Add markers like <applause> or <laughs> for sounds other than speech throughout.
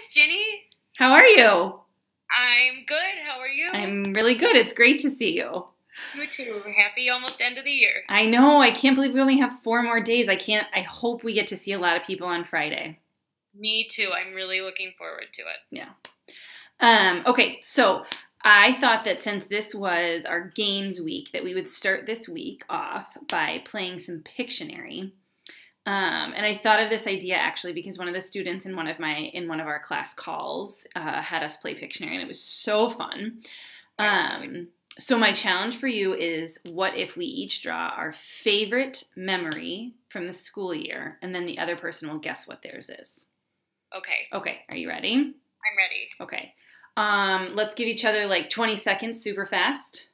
Miss Ginny. How are you? I'm good. How are you? I'm really good. It's great to see you. You too. Happy almost end of the year. I know. I can't believe we only have four more days. I can't. I hope we get to see a lot of people on Friday. Me too. I'm really looking forward to it. Yeah. Um, okay, so I thought that since this was our games week, that we would start this week off by playing some Pictionary. Um, and I thought of this idea actually because one of the students in one of my in one of our class calls uh, had us play Pictionary, and it was so fun. Um, so my challenge for you is: what if we each draw our favorite memory from the school year, and then the other person will guess what theirs is. Okay. Okay, are you ready? I'm ready. Okay. Um, let's give each other like 20 seconds super fast.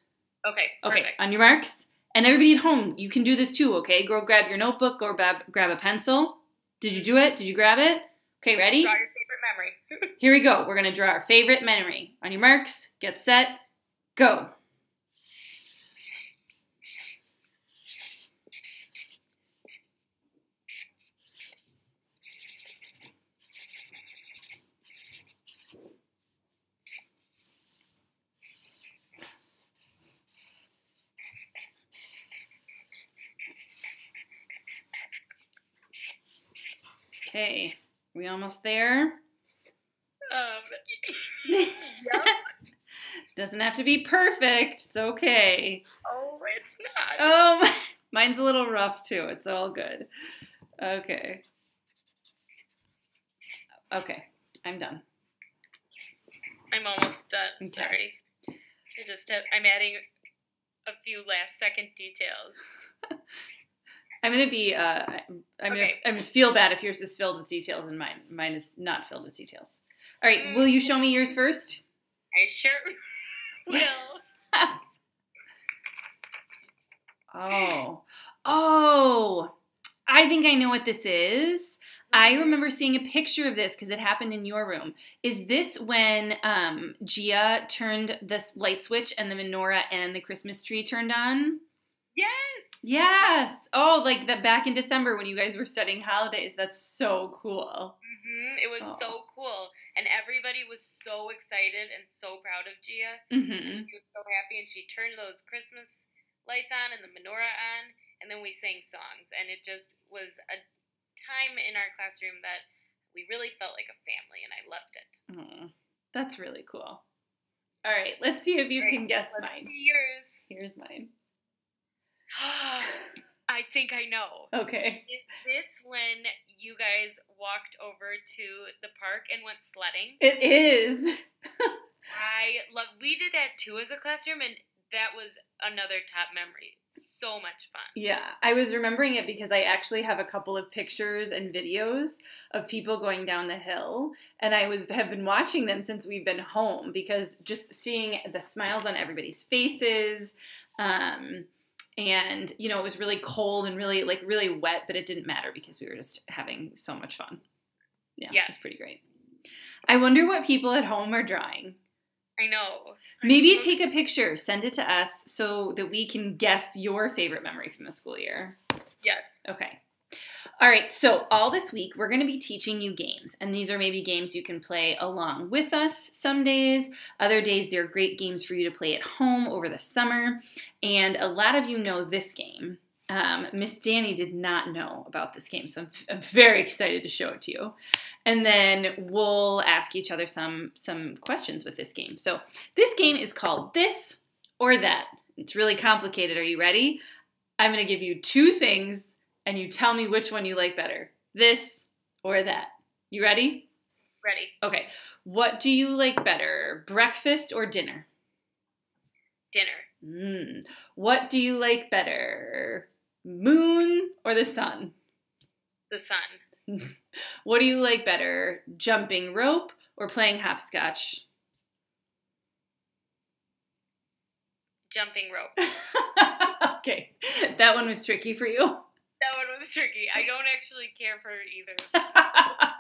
Okay. Okay, on your marks. And everybody at home, you can do this too, okay? Go grab your notebook, go grab, grab a pencil. Did you do it? Did you grab it? Okay, ready? Draw your favorite memory. <laughs> Here we go. We're going to draw our favorite memory. On your marks, get set, go. Okay, we almost there? um. <laughs> yep. Doesn't have to be perfect. It's okay. Oh, it's not. Oh, <laughs> mine's a little rough too. It's all good. Okay. Okay, I'm done. I'm almost done. Okay. Sorry. I just have, I'm adding a few last second details. I'm gonna be. Uh, I'm gonna. I'm gonna feel bad if yours is filled with details and mine. Mine is not filled with details. All right. Will you show me yours first? I sure <laughs> will. Oh. Oh. I think I know what this is. I Mm-hmm. remember seeing a picture of this because it happened in your room. Is this when um, Gia turned the s- light switch and the menorah and the Christmas tree turned on? Yes. Yes. Oh, like that back in December when you guys were studying holidays. That's so cool. hmm It was Oh. so cool, and everybody was so excited and so proud of Gia. hmm She was so happy, and she turned those Christmas lights on and the menorah on, and then we sang songs, and it just was a time in our classroom that we really felt like a family, and I loved it. Oh, that's really cool. All right, let's see if you Great. can guess Let's mine. see yours. Here's mine. <gasps> I think I know. Okay. Is this when you guys walked over to the park and went sledding? It is. I love. We did that too as a classroom, and that was another top memory. So much fun. Yeah, I was remembering it because I actually have a couple of pictures and videos of people going down the hill, and I was have been watching them since we've been home because just seeing the smiles on everybody's faces, um, and you know it was really cold and really like really wet, but it didn't matter because we were just having so much fun. Yeah, it's Yes. pretty great. I wonder what people at home are drawing. I know. I'm Maybe so take a picture, send it to us so that we can guess your favorite memory from the school year. Yes. Okay. All right, so all this week we're going to be teaching you games, and these are maybe games you can play along with us some days. Other days, they're great games for you to play at home over the summer. And a lot of you know this game. Um, Miss Danny did not know about this game, so I'm, <laughs> I'm very excited to show it to you. And then we'll ask each other some some questions with this game. So this game is called This or That. It's really complicated. Are you ready? I'm going to give you two things and you tell me which one you like better this or that. You ready? Ready. Okay. What do you like better, breakfast or dinner? Dinner. Mm. What do you like better, moon or the sun? The sun. <laughs> What do you like better, jumping rope or playing hopscotch? Jumping rope. <laughs> okay. That one was tricky for you. <laughs> Was tricky. I don't actually care for either. <laughs>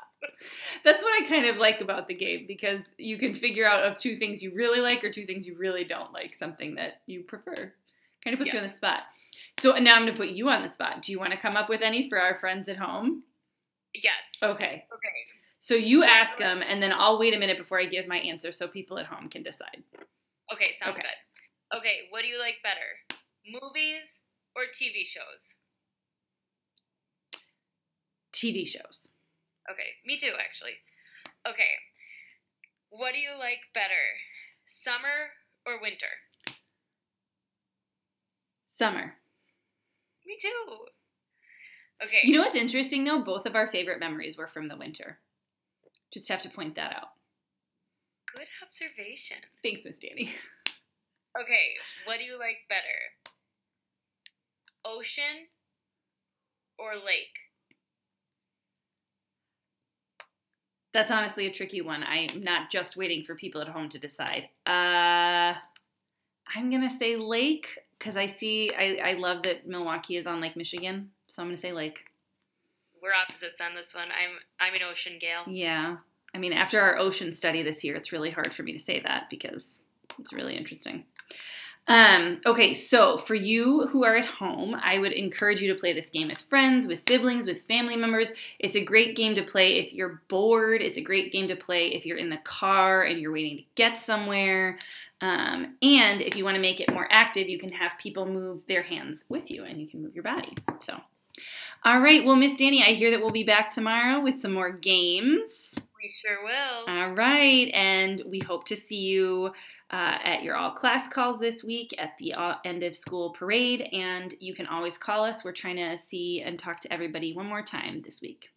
That's what I kind of like about the game because you can figure out of two things you really like or two things you really don't like, something that you prefer. Kind of puts you on the spot. So now I'm going to put you on the spot. Do you want to come up with any for our friends at home? Yes. Okay. Okay. So you ask them, and then I'll wait a minute before I give my answer so people at home can decide. Okay, sounds Okay. good. Okay, what do you like better? Movies or TV shows? TV shows. Okay, me too, actually. Okay, what do you like better? Summer or winter? Summer. Me too. Okay. You know what's interesting though? Both of our favorite memories were from the winter. Just have to point that out. Good observation. Thanks, Miss Danny. <laughs> Okay, what do you like better? Ocean or lake? That's honestly a tricky one. I'm not just waiting for people at home to decide. Uh, I'm gonna say lake because I see I, I love that Milwaukee is on Lake Michigan, so I'm gonna say lake. We're opposites on this one. I'm I'm an ocean Gale. Yeah, I mean after our ocean study this year, it's really hard for me to say that because it's really interesting. Um, okay, so for you who are at home, I would encourage you to play this game with friends, with siblings, with family members. It's a great game to play if you're bored. It's a great game to play if you're in the car and you're waiting to get somewhere. Um, and if you want to make it more active, you can have people move their hands with you and you can move your body. So, all right, well, Miss Danny, I hear that we'll be back tomorrow with some more games. We sure will. All right, and we hope to see you uh, at your all class calls this week at the uh, end of school parade. And you can always call us. We're trying to see and talk to everybody one more time this week.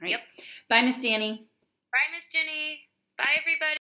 All right. Yep. Bye, Miss Danny. Bye, Miss Jenny. Bye, everybody.